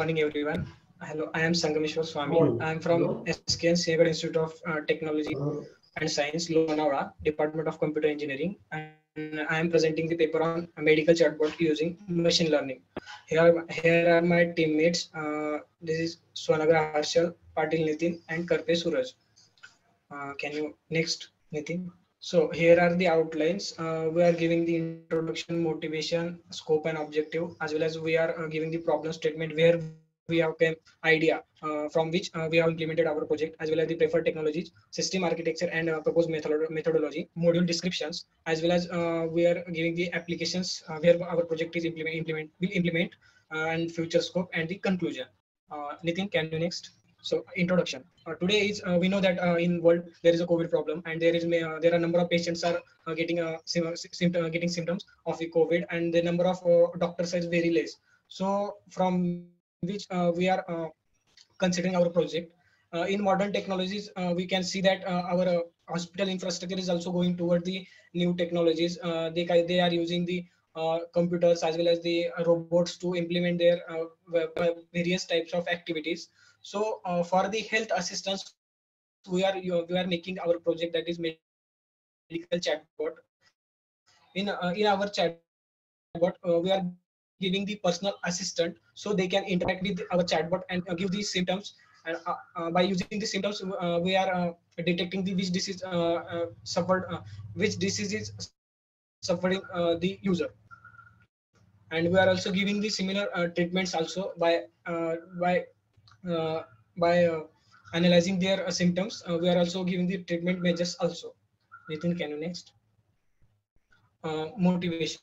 morning, everyone. Hello, I am Sangameshwar Swami. Morning. I am from Hello. SKN Sinhgad Institute of uh, Technology and Science, Lonavala, Department of Computer Engineering. And I am presenting the paper on medical chatbot using machine learning. Here, here are my teammates. Uh, this is Songra Harshal, Patil Nitin, and Karpe Suraj. Uh, can you next, Nitin? So here are the outlines. Uh, we are giving the introduction, motivation, scope, and objective, as well as we are uh, giving the problem statement where we have an idea uh, from which uh, we have implemented our project, as well as the preferred technologies, system architecture, and uh, proposed method methodology, module descriptions, as well as uh, we are giving the applications where our project is implement, implement will implement, and future scope and the conclusion. Uh, Nitin, can you next? So introduction. Uh, today is uh, we know that uh, in world there is a COVID problem and there is uh, there are a number of patients are uh, getting uh, symptom, getting symptoms of the COVID and the number of uh, doctors is very less. So from which uh, we are uh, considering our project. Uh, in modern technologies, uh, we can see that uh, our uh, hospital infrastructure is also going toward the new technologies. Uh, they they are using the uh, computers as well as the uh, robots to implement their uh, va- va- various types of activities. So uh, for the health assistance, we are we are making our project that is medical chatbot. In uh, in our chatbot, uh, we are giving the personal assistant so they can interact with our chatbot and uh, give these symptoms. And uh, uh, by using the symptoms, we are detecting the which disease suffered, which disease is suffering the user and we are also giving the similar uh, treatments also by uh, by by uh, analyzing their uh, symptoms uh, we are also giving the treatment measures also. Nitin can you next? Uh, motivation.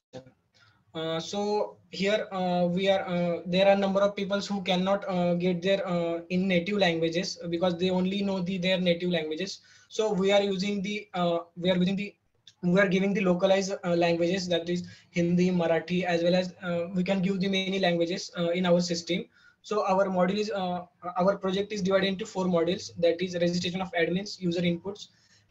Uh, so here uh, we are uh, there are a number of people who cannot uh, get their uh, in native languages because they only know the their native languages. So we are using the uh, we are using the we are giving the localized uh, languages that is Hindi, Marathi, as well as uh, we can give the many languages uh, in our system. So our module is uh, our project is divided into four modules. That is registration of admins, user inputs,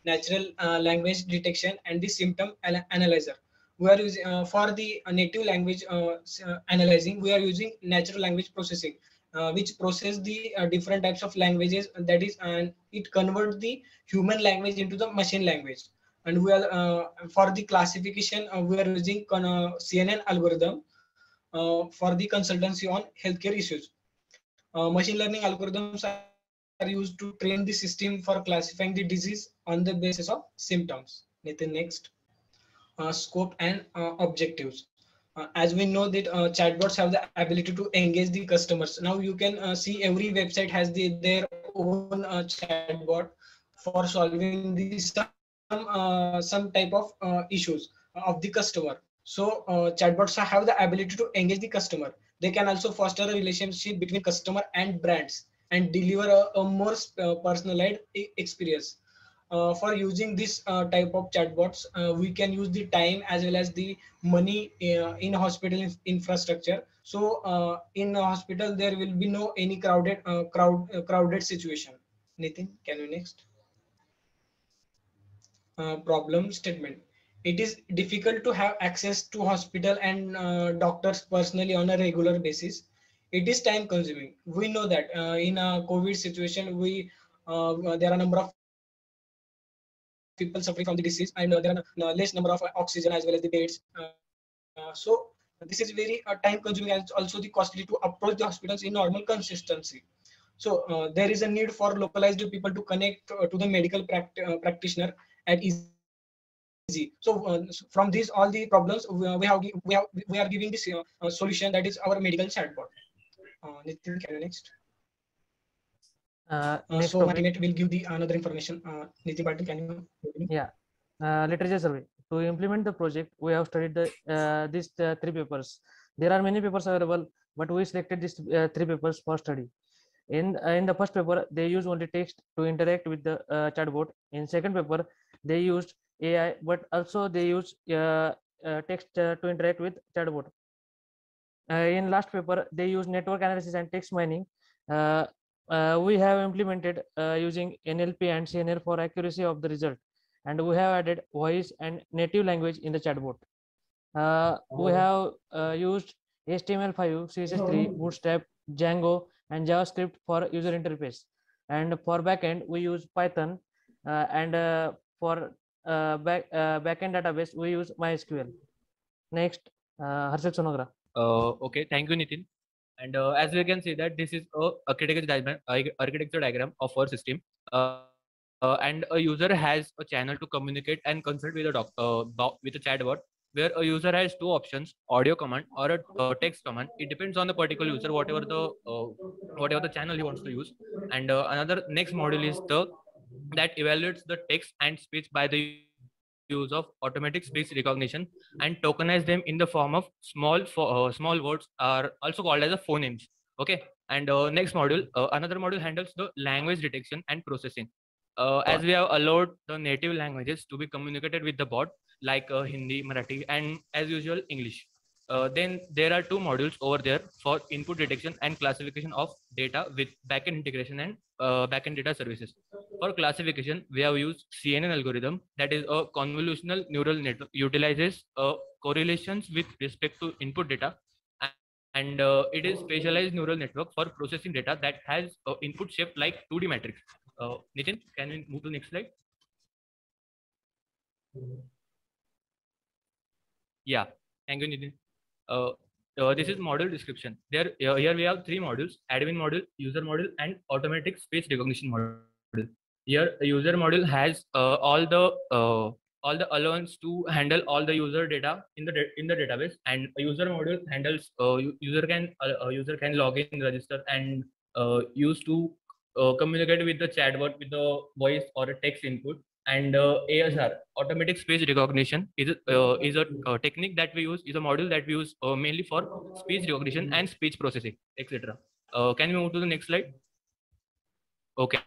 natural uh, language detection, and the symptom ana- analyzer. We are using uh, for the uh, native language uh, uh, analyzing. We are using natural language processing, which process the different types of languages. That is, and it converts the human language into the machine language and we are for the classification we are using cnn algorithm for the consultancy on healthcare issues machine learning algorithms are used to train the system for classifying the disease on the basis of symptoms. Nitin, next. Uh, scope and uh, objectives. Uh, as we know that uh, chatbots have the ability to engage the customers. Now you can uh, see every website has the, their own uh, chatbot for solving the some uh, some type of uh, issues of the customer. So uh, chatbots have the ability to engage the customer they can also foster a relationship between customer and brands and deliver a, a more uh, personalized experience. Uh, for using this uh, type of chatbots uh, we can use the time as well as the money uh, in hospital in- infrastructure. So uh, in a hospital there will be no any crowded crowd crowded situation. Nitin can you next? Problem statement it is difficult to have access to hospital and uh, doctors personally on a regular basis. It is time consuming. We know that uh, in a covid situation we uh, there are a number of people suffering from the disease and uh, there are uh, less number of uh, oxygen as well as the beds. Uh, uh, so this is very uh, time consuming and also the costly to approach the hospitals in normal consistency. So uh, there is a need for localized people to connect uh, to the medical pract- uh, practitioner at easy easy. So uh, from these all the problems we, uh, have we have we are giving this uh, solution that is our medical chatbot. Uh, Nitin, can you next? Uh, Uh, next so topic, will give the another information. Uh, Nitin Patil, can you? uh, literature survey. To implement the project, we have studied the, uh, these uh, three papers. There are many papers available, but we selected these uh, three papers for study. In uh, in the first paper, they use only text to interact with the uh, chatbot. In second paper, they used AI, but also they use uh, uh, text uh, to interact with chatbot. Uh, in last paper, they use network analysis and text mining. Uh, uh, we have implemented uh, using NLP and CNN for accuracy of the result, and we have added voice and native language in the chatbot. Uh, we Oh. have uh, used HTML5, CSS3, Oh. Bootstrap, Django, and JavaScript for user interface. And for backend, we use Python, uh, and uh, for uh, back uh, backend database, we use MySQL. Next, uh, Harshit Songra. Uh, okay, thank you, Nitin. And uh, as we can see that this is a architecture diagram, architecture diagram of our system. Uh, uh, and a user has a channel to communicate and consult with a doc, uh, with a chatbot where a user has two options audio command or a uh, text command it depends on the particular user whatever the uh, whatever the channel he wants to use and uh, another next module is the that evaluates the text and speech by the use of automatic speech recognition and tokenize them in the form of small uh, small words are also called as a phonemes okay? And uh, next module uh, another module handles the language detection and processing. Uh, as we have allowed the native languages to be communicated with the bot like uh, hindi marathi and as usual english uh, then there are two modules over there for input detection and classification of data with backend integration and uh, backend data services. For classification, we have used CNN algorithm that is a convolutional neural network utilizes uh, correlations with respect to input data and uh, it is specialized neural network for processing data that has uh, input shape like 2D matrix. Uh, Nitin, can we move to the next slide? Yeah, thank you, Nitin. Uh, uh, this is model description. There, uh, here we have three modules: admin model, user model, and automatic speech recognition model. Here, user model has uh, all the uh, all the allowance to handle all the user data in the in the database, and a user module handles uh, user can user can log in, register, and use to communicate with the chatbot with the voice or a text input and uh, ASR, automatic speech recognition, is a, uh, is a uh, technique that we use, is a module that we use uh, mainly for speech recognition and speech processing, etc. Uh, can we move to the next slide? Okay.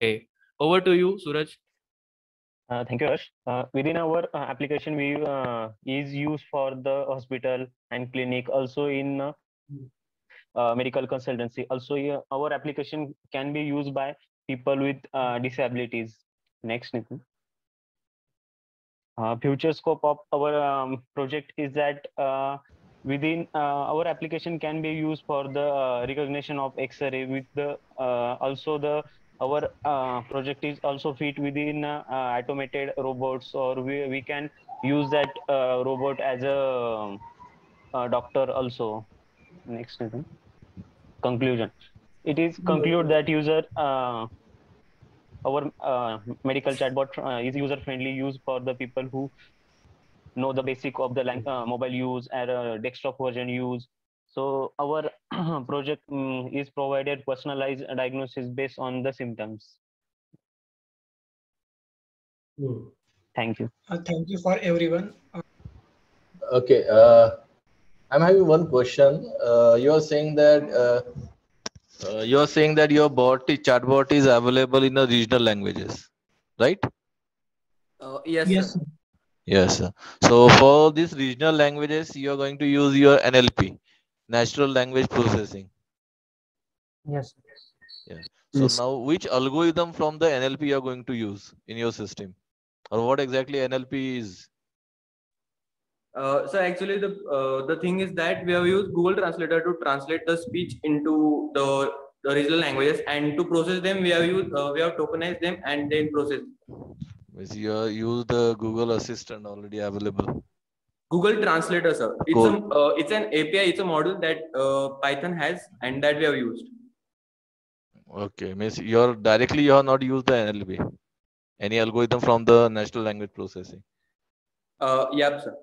okay. Over to you, Suraj. Uh, thank you, Ash. within our application, we is used for the hospital and clinic, also in medical consultancy. Also, our application can be used by people with disabilities Next, Nitin. Uh, future scope of our um, project is that uh, within uh, our application can be used for the uh, recognition of X-ray with the uh, also the our uh, project is also fit within automated robots or we, we can use that robot as a, a, doctor also. Next, Nitin. Conclusion. It is conclude that user our uh, medical chatbot uh, is user friendly use for the people who know the basic of the uh, mobile use and uh, desktop version use. So our project um, is provided personalized diagnosis based on the symptoms. Mm. thank you. Uh, thank you for everyone. Okay uh, i'm having one question. You are saying that uh, you are saying that your bot chatbot is available in the regional languages, right? Uh, yes. Yes. Sir. Yes. Sir. So for these regional languages, you are going to use your NLP, natural language processing. Yes. Yes. So yes. now, which algorithm from the NLP you are going to use in your system, or what exactly NLP is? Uh, so actually the uh, the thing is that we have used google translator to translate the speech into the, the regional languages and to process them we have used uh, we have tokenized them and then process. Means you use the google assistant already available. Google translator sir. It's cool. a, uh, it's an api it's a model that uh, python has and that we have used. Okay means you're directly you have not used the nlp any algorithm from the natural language processing. Uh yep sir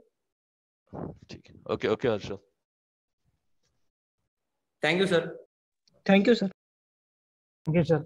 ठीक है। Okay okay Harshal thank you sir thank you sir thank you sir